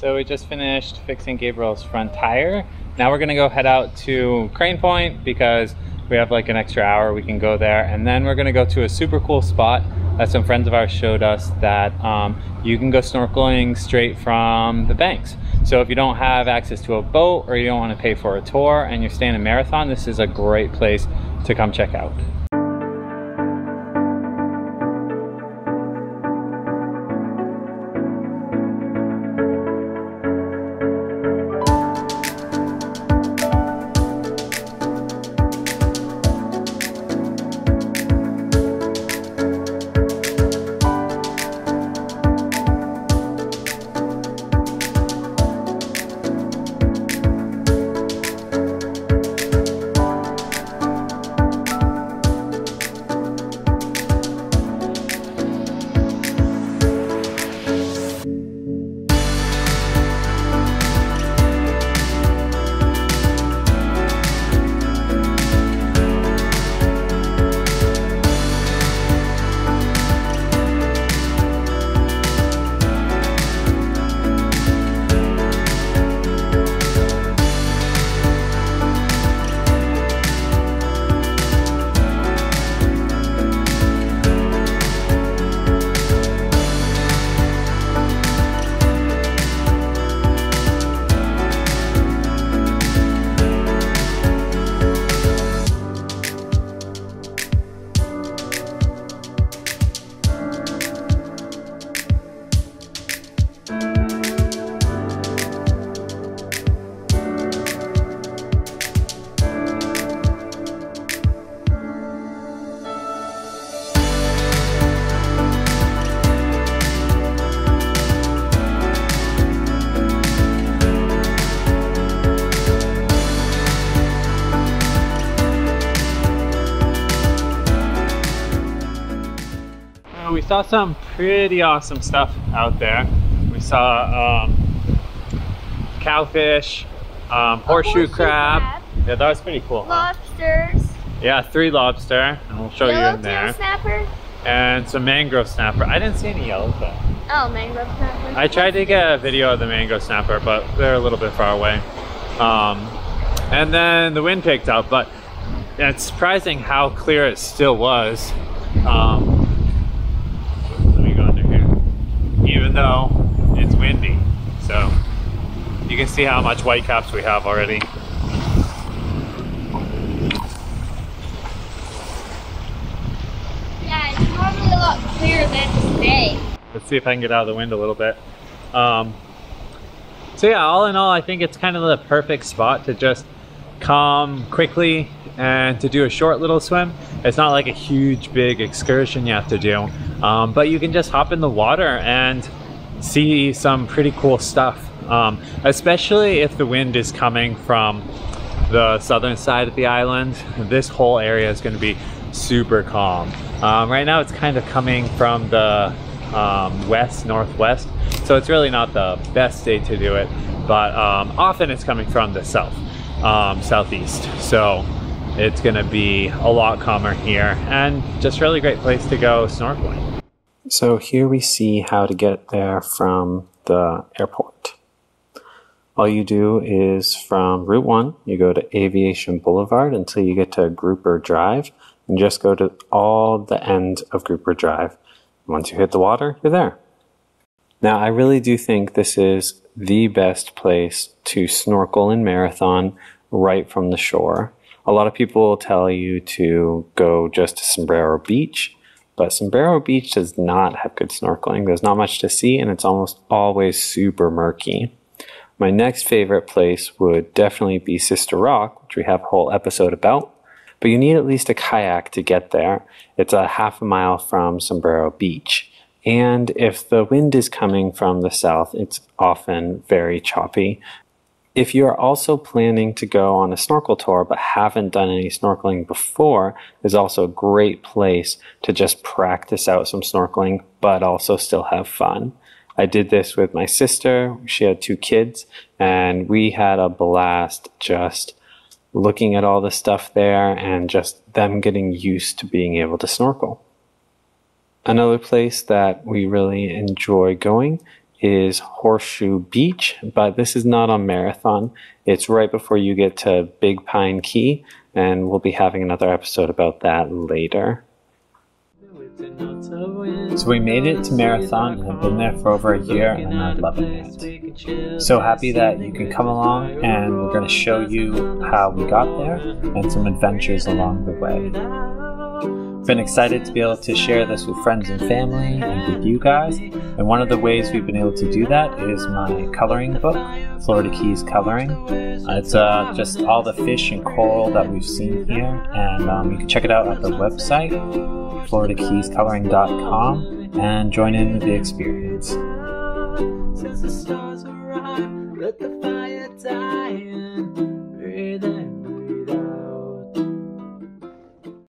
So we just finished fixing Gabriel's front tire. Now we're gonna go head out to Crane Point because we have like an extra hour we can go there and then we're gonna go to a super cool spot that some friends of ours showed us that um, you can go snorkeling straight from the banks. So if you don't have access to a boat or you don't want to pay for a tour and you're staying in Marathon, this is a great place to come check out. We saw some pretty awesome stuff out there. We saw um, cowfish, um, horseshoe, horseshoe crab. crab. Yeah, that was pretty cool. Lobsters. Huh? Yeah, three lobster, and we'll show you in there. snapper. And some mangrove snapper. I didn't see any yellowfin. Oh, mangrove snapper. I tried to get a video of the mangrove snapper, but they're a little bit far away. Um, and then the wind picked up, but it's surprising how clear it still was. Um, even though it's windy. So you can see how much whitecaps we have already. Yeah, it's normally a lot clearer than today. Let's see if I can get out of the wind a little bit. Um, so yeah, all in all, I think it's kind of the perfect spot to just come quickly and to do a short little swim. It's not like a huge big excursion you have to do, um, but you can just hop in the water and see some pretty cool stuff. Um, especially if the wind is coming from the southern side of the island, this whole area is going to be super calm. Um, right now it's kind of coming from the um, west northwest, so it's really not the best day to do it, but um, often it's coming from the south, um, southeast. So it's going to be a lot calmer here and just really great place to go snorkeling. So here we see how to get there from the airport. All you do is from Route 1, you go to Aviation Boulevard until you get to Grouper Drive and just go to all the end of Grouper Drive. Once you hit the water, you're there. Now, I really do think this is the best place to snorkel in Marathon right from the shore. A lot of people will tell you to go just to Sombrero Beach, but Sombrero Beach does not have good snorkeling. There's not much to see, and it's almost always super murky. My next favorite place would definitely be Sister Rock, which we have a whole episode about. But you need at least a kayak to get there. It's a half a mile from Sombrero Beach. And if the wind is coming from the south, it's often very choppy. If you are also planning to go on a snorkel tour but haven't done any snorkeling before, is also a great place to just practice out some snorkeling but also still have fun. I did this with my sister. She had two kids and we had a blast just looking at all the stuff there and just them getting used to being able to snorkel. Another place that we really enjoy going is Horseshoe Beach, but this is not on Marathon. It's right before you get to Big Pine Key, and we'll be having another episode about that later. Uh, So we made it to Marathon and have been there for over a year and I'm loving it. So happy that you can come along and we're going to show you how we got there and some adventures along the way. Been excited to be able to share this with friends and family and with you guys. And one of the ways we've been able to do that is my coloring book, Florida Keys Coloring. Uh, it's uh, just all the fish and coral that we've seen here, and um, you can check it out at the website, floridakeyscoloring.com, and join in with the experience. The stars arrived, let the fire die.